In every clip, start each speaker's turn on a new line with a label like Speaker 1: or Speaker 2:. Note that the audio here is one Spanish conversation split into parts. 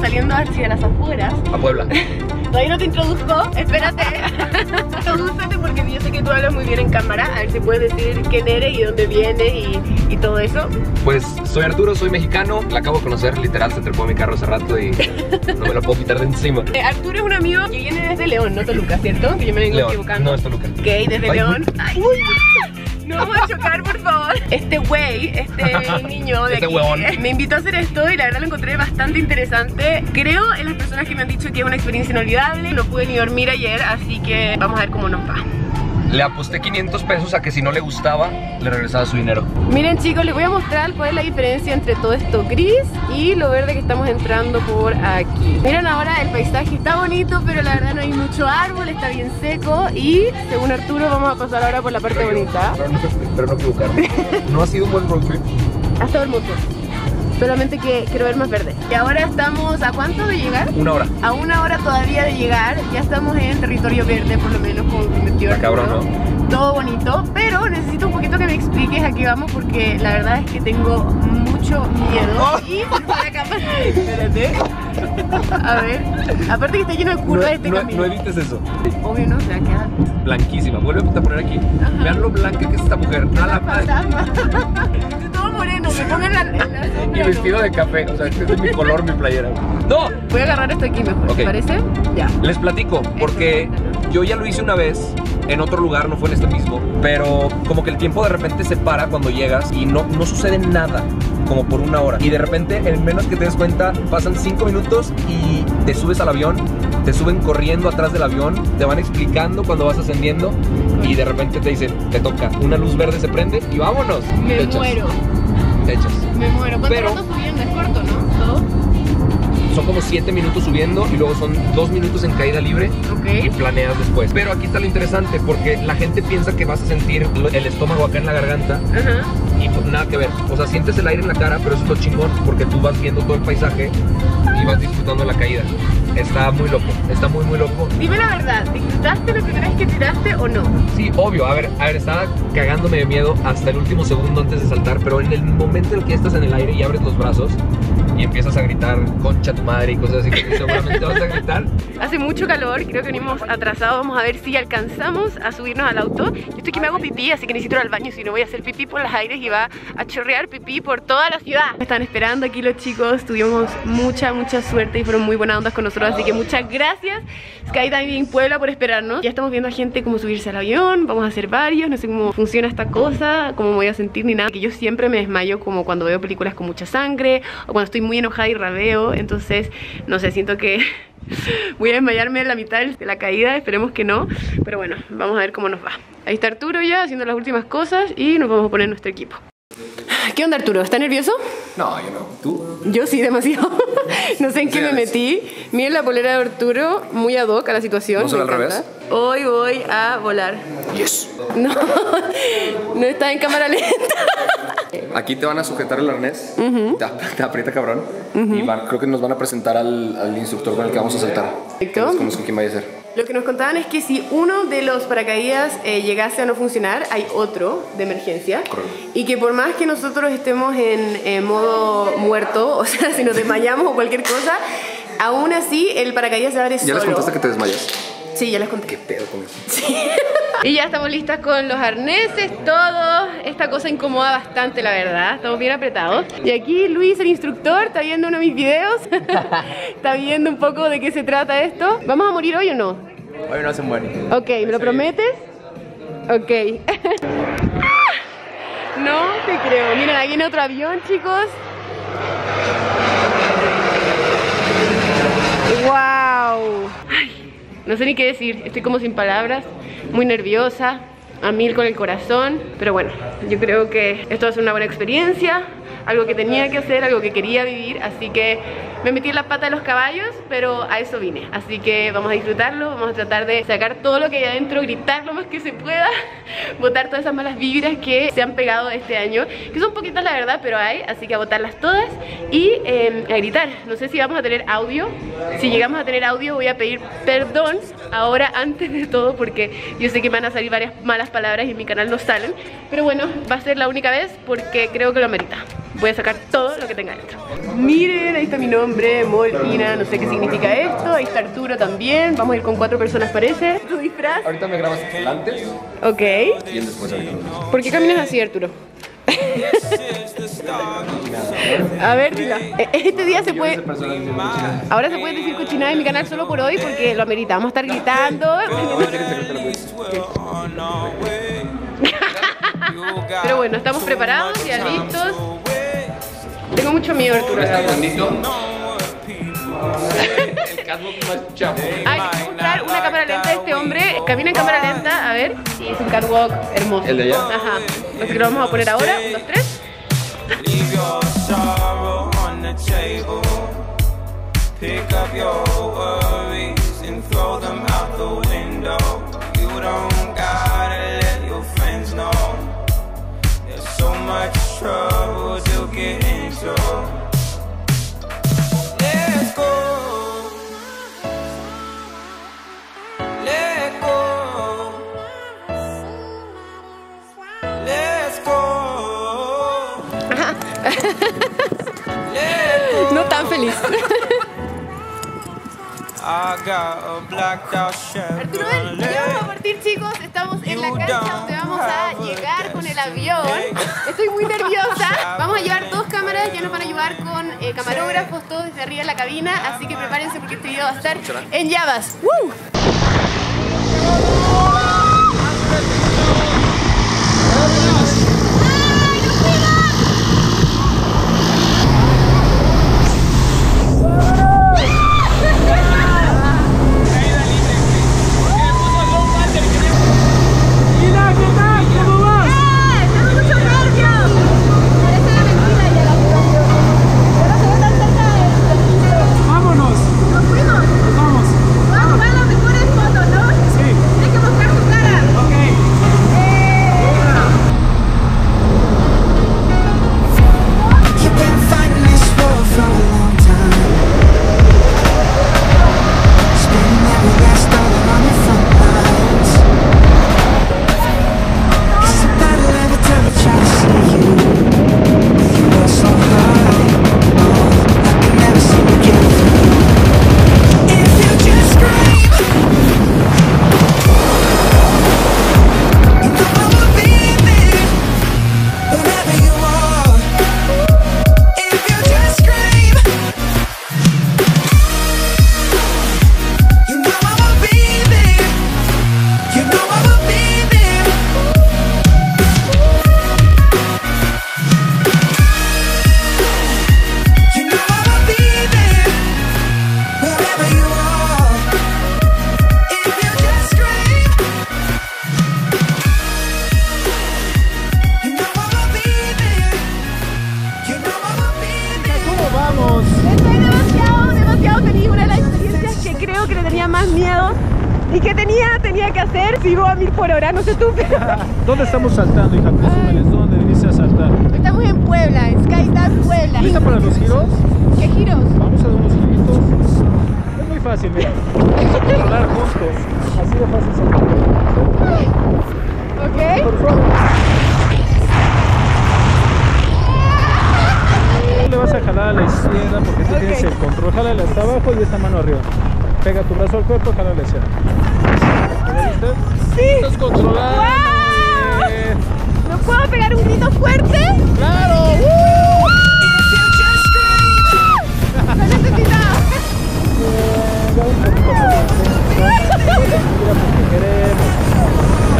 Speaker 1: saliendo hacia las afueras
Speaker 2: A Puebla.
Speaker 1: Todavía no te introduzco, espérate Introdúcete porque yo sé que tú hablas muy bien en cámara A ver si puedes decir quién eres y dónde vienes y, y todo eso
Speaker 2: Pues soy Arturo, soy mexicano. La acabo de conocer, literal, se trepó a mi carro hace rato y no me lo puedo quitar de encima.
Speaker 1: Eh, Arturo es un amigo que viene desde León, no Toluca, ¿cierto? Que yo me vengo
Speaker 2: León,
Speaker 1: equivocando
Speaker 2: no es Toluca.
Speaker 1: Ok, desde
Speaker 2: Ay,
Speaker 1: León Ay, vamos a chocar, por favor. Este güey, este niño de
Speaker 2: Este
Speaker 1: aquí,
Speaker 2: huevón.
Speaker 1: me invitó a hacer esto y la verdad lo encontré bastante interesante. Creo en las personas que me han dicho que es una experiencia inolvidable. No pude ni dormir ayer, así que vamos a ver cómo nos va.
Speaker 2: Le aposté 500 pesos a que si no le gustaba, le regresaba su dinero.
Speaker 1: Miren chicos, les voy a mostrar cuál es la diferencia entre todo esto gris y lo verde que estamos entrando por aquí. Miren ahora el paisaje está bonito, pero la verdad no hay mucho árbol, está bien seco y según Arturo vamos a pasar ahora por la parte bonita.
Speaker 2: Pero no, pero no equivocarme. No ha sido un buen road trip.
Speaker 1: Hasta hermoso. Solamente que quiero ver más verde. Y ahora estamos a cuánto de llegar?
Speaker 2: Una hora.
Speaker 1: A una hora todavía de llegar. Ya estamos en territorio verde, por lo menos prometió
Speaker 2: Está cabrón,
Speaker 1: Arturo. Todo bonito, pero necesito un poquito que me expliques a qué vamos porque la verdad es que tengo mucho miedo.
Speaker 2: Oh.
Speaker 1: Y la capa. Espérate. A ver. Aparte que está lleno de curvas este
Speaker 2: no,
Speaker 1: camino.
Speaker 2: no evites eso.
Speaker 1: Obvio no, se va a quedar.
Speaker 2: Blanquísima. Vuelve a poner aquí. Vean lo blanca que es esta mujer. A la.
Speaker 1: Moreno, me la, la sombra.
Speaker 2: Y vestido de café. O sea, este es mi color, mi playera. ¡No!
Speaker 1: Voy a agarrar esto aquí mejor,
Speaker 2: Ok.
Speaker 1: ¿te parece? Ya.
Speaker 2: Les platico, porque yo ya lo hice una vez en otro lugar, no fue en este mismo, pero como que el tiempo de repente se para cuando llegas y no, no sucede nada, como por una hora. Y de repente, en menos que te des cuenta, pasan cinco minutos y te subes al avión, te suben corriendo atrás del avión, te van explicando cuando vas ascendiendo y de repente te dicen, te toca, una luz verde se prende y vámonos.
Speaker 1: Me muero,
Speaker 2: Te echas.
Speaker 1: me muero. ¿Cuánto
Speaker 2: Pero-
Speaker 1: rato subiendo? Es corto, ¿no? ¿Todo?
Speaker 2: Son como siete minutos subiendo y luego son dos minutos en caída libre y planeas después. Pero aquí está lo interesante porque la gente piensa que vas a sentir el estómago acá en la garganta
Speaker 1: Ajá.
Speaker 2: y pues nada que ver. O sea, sientes el aire en la cara, pero eso es lo chingón porque tú vas viendo todo el paisaje y vas disfrutando la caída. Está muy loco, está muy muy loco.
Speaker 1: Dime la verdad, ¿disfrutaste la primera vez que tiraste o no?
Speaker 2: Sí, obvio, a ver, a ver, estaba cagándome de miedo hasta el último segundo antes de saltar, pero en el momento en el que estás en el aire y abres los brazos y empiezas a gritar concha tu madre y cosas así que seguramente vas a gritar,
Speaker 1: Hace mucho calor, creo que venimos atrasados. Vamos a ver si alcanzamos a subirnos al auto. Yo estoy que me hago pipí, así que necesito ir al baño, si no voy a hacer pipí por los aires y va a chorrear pipí por toda la ciudad. Me están esperando aquí los chicos, tuvimos mucha, mucha suerte y fueron muy buenas ondas con nosotros, así que muchas gracias Skydiving Puebla por esperarnos. Ya estamos viendo a gente cómo subirse al avión, vamos a hacer varios, no sé cómo funciona esta cosa, cómo me voy a sentir ni nada. Que yo siempre me desmayo como cuando veo películas con mucha sangre o cuando estoy muy enojada y rabeo, entonces no sé, siento que voy a desmayarme en la mitad de la caída, esperemos que no, pero bueno, vamos a ver cómo nos va. Ahí está Arturo ya haciendo las últimas cosas y nos vamos a poner nuestro equipo. ¿Qué onda Arturo? ¿Está nervioso?
Speaker 2: no, yo no, tú.
Speaker 1: Yo sí, demasiado. no sé en qué me metí. Miren la polera de Arturo, muy ad hoc a la situación.
Speaker 2: ¿Vamos a
Speaker 1: me
Speaker 2: ir al
Speaker 1: encanta. Hoy voy a volar.
Speaker 2: Yes.
Speaker 1: No, no está en cámara lenta.
Speaker 2: Aquí te van a sujetar el arnés, te, ap- te aprieta cabrón y van- creo que nos van a presentar al, al instructor con el que vamos a saltar.
Speaker 1: Perfecto.
Speaker 2: Que desconozco quién vaya a ser.
Speaker 1: Lo que nos contaban es que si uno de los paracaídas eh, llegase a no funcionar, hay otro de emergencia.
Speaker 2: Correcto.
Speaker 1: Y que por más que nosotros estemos en eh, modo muerto, o sea, si nos desmayamos o cualquier cosa, aún así el paracaídas se abre
Speaker 2: ¿Ya
Speaker 1: solo.
Speaker 2: les contaste que te desmayas?
Speaker 1: Sí, ya les conté.
Speaker 2: ¿Qué pedo con eso?
Speaker 1: Y ya estamos listas con los arneses, todo. Esta cosa incomoda bastante, la verdad. Estamos bien apretados. Y aquí Luis, el instructor, está viendo uno de mis videos. está viendo un poco de qué se trata esto. ¿Vamos a morir hoy o no?
Speaker 2: Hoy no se muere.
Speaker 1: Ok, ¿me lo prometes? Ok. no te creo. Miren, ahí viene otro avión, chicos. ¡Wow! Ay, no sé ni qué decir. Estoy como sin palabras, muy nerviosa, a mil con el corazón. Pero bueno, yo creo que esto va a ser una buena experiencia. Algo que tenía que hacer, algo que quería vivir, así que me metí en la pata de los caballos, pero a eso vine. Así que vamos a disfrutarlo, vamos a tratar de sacar todo lo que hay adentro, gritar lo más que se pueda, botar todas esas malas vibras que se han pegado este año, que son poquitas la verdad, pero hay, así que a botarlas todas y em, a gritar. No sé si vamos a tener audio, si llegamos a tener audio voy a pedir perdón ahora antes de todo porque yo sé que van a salir varias malas palabras y en mi canal no salen, pero bueno, va a ser la única vez porque creo que lo merita. Voy a sacar todo lo que tenga dentro. Miren, ahí está mi nombre, Molina, no sé qué significa esto. Ahí está Arturo también. Vamos a ir con cuatro personas, parece. ¿Tu disfraz?
Speaker 2: Ahorita me grabas el antes
Speaker 1: Ok.
Speaker 2: y el después ahorita.
Speaker 1: ¿Por qué caminas así, Arturo? A ver, dila. E- Este día se puede... Ahora se puede decir cochinada en mi canal solo por hoy porque lo amerita. Vamos a estar gritando. Pero bueno, estamos preparados, ya listos. Tengo mucho miedo, Arturo. la verdad.
Speaker 2: El catwalk más chapo.
Speaker 1: Hay que mostrar una cámara lenta de este hombre. Camina en cámara lenta, a ver. Y es un catwalk hermoso.
Speaker 2: ¿El de allá?
Speaker 1: Ajá. Así que lo vamos a poner ahora. Un, dos, tres.
Speaker 3: Leave your sorrow on the table. Pick up your worries and throw them out the window. You don't so much trouble to get into. Let's go. Let go. Let's go. Let go.
Speaker 1: No tan feliz. Arturo, ven, ya vamos a partir chicos, estamos en la cancha donde vamos a llegar con el avión. Estoy muy nerviosa. Vamos a llevar dos cámaras, ya nos van a ayudar con eh, camarógrafos, todos desde arriba en la cabina, así que prepárense porque este video va a estar en llamas. ¡Woo!
Speaker 4: Vámonos. ¿Dónde estamos saltando, hija? Presúmeles, ¿dónde viniste a saltar?
Speaker 1: Estamos en Puebla, en Skydance Puebla.
Speaker 4: ¿Lista para los giros?
Speaker 1: ¿Qué giros?
Speaker 4: Vamos a dar unos giritos. Es muy fácil, mira. Vamos a controlar juntos. Así de fácil saltar.
Speaker 1: ¿Ok?
Speaker 4: Por favor. Tú le vas a jalar a la izquierda porque tú tienes el control. Jálale hasta abajo y esta mano arriba. Pega tu brazo al cuerpo, jálale hacia ¿Ya viste?
Speaker 1: ¡Sí!
Speaker 4: Estás controlando.
Speaker 1: Fuerte?
Speaker 4: ¡Claro!
Speaker 1: Lo necesitaba.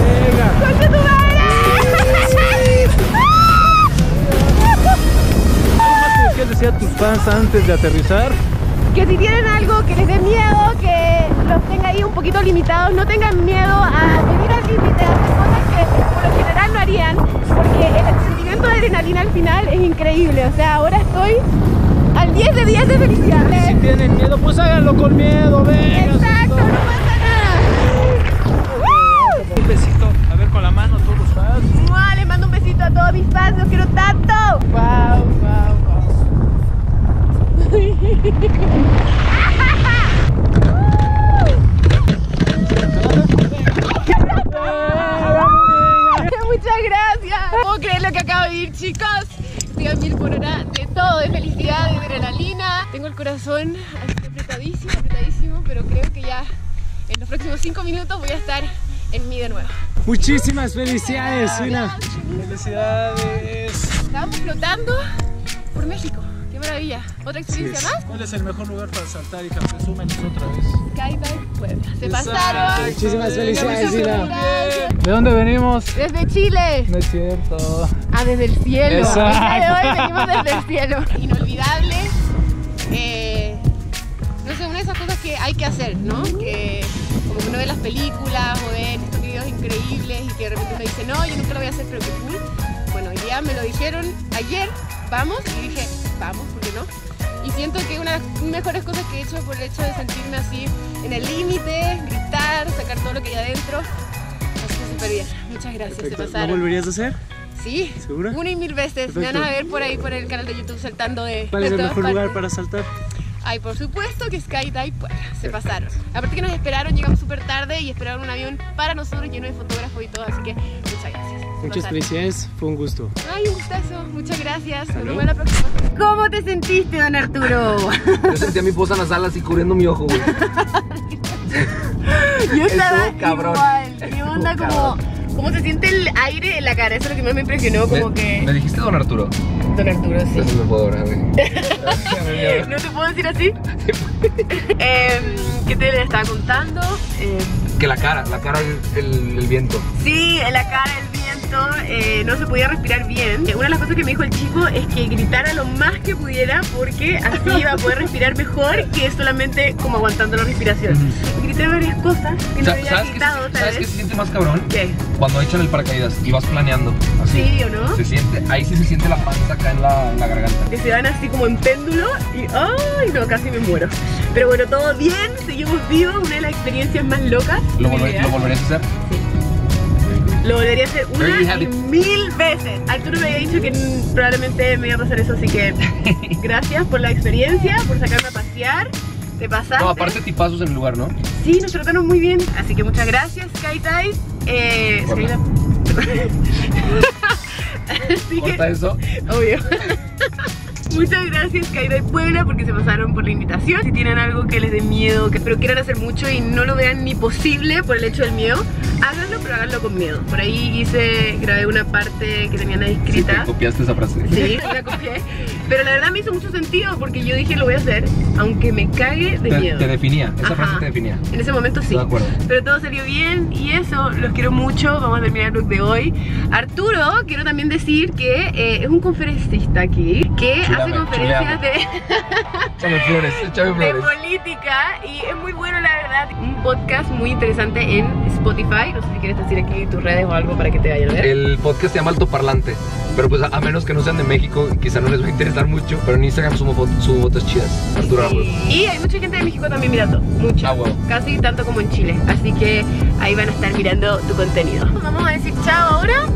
Speaker 4: Venga.
Speaker 1: ¡Concha tu madre!
Speaker 4: ¿Qué decía tus fans antes de aterrizar?
Speaker 1: Que si tienen algo que les dé miedo, limitados, no tengan miedo a vivir al límite, a hacer cosas que por lo general no harían, porque el sentimiento de adrenalina al final es increíble. O sea, ahora estoy al 10 de 10 de felicidad.
Speaker 4: Si tienen miedo, pues háganlo con miedo, venga.
Speaker 1: Exacto, no pasa nada.
Speaker 4: Un besito, a ver con la mano todos los fans.
Speaker 1: Les mando un besito a todos mis fans, los quiero tanto.
Speaker 4: Wow, wow, wow.
Speaker 1: No puedo creer lo que acabo de vivir, chicos. Estoy a mil por hora de todo, de felicidad, de adrenalina. Tengo el corazón así apretadísimo, apretadísimo, pero creo que ya en los próximos cinco minutos voy a estar en mí de nuevo.
Speaker 4: Muchísimas felicidades, Sina. Felicidades.
Speaker 1: Estábamos flotando por México. Maravilla. ¿Otra experiencia más?
Speaker 4: ¿Cuál es el mejor lugar para saltar, hija? Presúmenos otra vez.
Speaker 1: Skydive Puebla. Se
Speaker 4: Exacto.
Speaker 1: pasaron.
Speaker 4: Muchísimas felicidades. ¿De dónde venimos?
Speaker 1: Desde Chile.
Speaker 4: No es cierto.
Speaker 1: Ah, desde el cielo.
Speaker 4: Exacto.
Speaker 1: El día de hoy venimos desde el cielo. Inolvidable. Eh, no sé, una de esas cosas que hay que hacer, ¿no? Que como que uno ve las películas o ve estos videos increíbles y que de repente uno dice, no, yo nunca lo voy a hacer, pero qué cool. Bueno, hoy día me lo dijeron ayer, vamos, y dije, vamos, ¿por qué no? Y siento que una de las mejores cosas que he hecho por el hecho de sentirme así en el límite, gritar, sacar todo lo que hay adentro. Así que súper bien. Muchas gracias, se
Speaker 4: ¿Lo
Speaker 1: pasaron.
Speaker 4: volverías a hacer?
Speaker 1: Sí,
Speaker 4: ¿Segura?
Speaker 1: una y mil veces. Me
Speaker 4: Perfecto.
Speaker 1: van a ver por ahí por el canal de YouTube saltando de.
Speaker 4: ¿Cuál
Speaker 1: de
Speaker 4: es el mejor lugar
Speaker 1: partes.
Speaker 4: para saltar?
Speaker 1: Ay, por supuesto que Skydive Puebla. Se pasaron. Aparte que nos esperaron, llegamos súper tarde y esperaron un avión para nosotros lleno de fotógrafos y todo. Así que muchas
Speaker 4: felicidades, fue un gusto.
Speaker 1: Ay, un gustazo. Muchas gracias. Nos vemos la próxima. ¿Cómo te sentiste, don Arturo?
Speaker 2: Yo sentía mi posa nasal así cubriendo mi ojo, güey.
Speaker 1: Yo estaba
Speaker 2: Estuvo cabrón.
Speaker 1: igual. ¿Qué onda? Como, ¿Cómo se siente el aire en la cara? Eso es lo que más me impresionó. Como
Speaker 2: me,
Speaker 1: que.
Speaker 2: me dijiste don Arturo.
Speaker 1: Don Arturo, sí.
Speaker 2: Eso me puedo ahora, güey.
Speaker 1: ¿No te puedo decir así? Em, ¿Qué te le estaba contando? Em,
Speaker 2: que la cara, la cara, el, el- el viento.
Speaker 1: sí, en la cara, el viento, eh, no se podía respirar bien. Eh, Una de las cosas que me dijo el chico es que gritara lo más que pudiera porque así iba a poder respirar mejor que solamente como aguantando la respiración. Grité varias cosas que no había
Speaker 2: ¿Sabes,
Speaker 1: gritado tal
Speaker 2: ¿Sabes qué se siente más cabrón?
Speaker 1: ¿Qué?
Speaker 2: Cuando echan el paracaídas y vas planeando. Así.
Speaker 1: Sí, ¿o no?
Speaker 2: Se siente, ahí sí se siente la panza acá en la, en la garganta.
Speaker 1: que se van así como en péndulo y ¡ay! No, casi me muero. Pero bueno, todo bien, seguimos vivos, una de las experiencias más locas.
Speaker 2: ¿Lo, volver-. ¿Lo volverías a hacer?
Speaker 1: Lo volvería a hacer una y mil veces. Arturo me había dicho que probablemente me iba a pasar eso, así que gracias por la experiencia, por sacarme a pasear. Te pasaste.
Speaker 2: No, aparte tipazos en el lugar, ¿no?
Speaker 1: Sí, nos trataron muy bien. Así que muchas gracias, SkyTides. Eh, Así que-
Speaker 2: eso.
Speaker 1: Obvio. Muchas gracias Skydive Puebla porque se pasaron por la invitación. Si tienen algo que les dé miedo, que pero quieran hacer mucho y no lo vean ni posible por el hecho del miedo, háganlo, pero háganlo con miedo. Por ahí hice, grabé una parte que tenían ahí
Speaker 2: Sí,
Speaker 1: escrita.
Speaker 2: te copiaste esa frase.
Speaker 1: Sí, la copié. Pero la verdad me hizo mucho sentido porque yo dije lo voy a hacer, aunque me cague de
Speaker 2: Te,
Speaker 1: miedo.
Speaker 2: te definía, esa
Speaker 1: Ajá.
Speaker 2: frase te definía.
Speaker 1: En ese momento sí.
Speaker 2: De acuerdo.
Speaker 1: Pero todo salió bien y eso, los quiero mucho. Vamos a terminar el look de hoy. Arturo, quiero también decir que eh, es un conferencista aquí que
Speaker 2: Chuleame,
Speaker 1: hace conferencias de,
Speaker 2: Échame flores, échame
Speaker 1: de
Speaker 2: flores.
Speaker 1: política y es muy bueno, la verdad. Un podcast muy interesante en Spotify. No sé si quieres decir aquí tus redes o algo para que te vayan a ver.
Speaker 2: El podcast se llama Altoparlante. Pero pues a, a menos que no sean de México, quizá no les va a interesar mucho. Pero en Instagram subo, fo- subo fotos chidas. Arturo.
Speaker 1: Y hay mucha gente de México también mirando, mucha,
Speaker 2: Ah, huevo.
Speaker 1: casi tanto como en Chile, así que ahí van a estar mirando tu contenido. Vamos a decir chao ahora,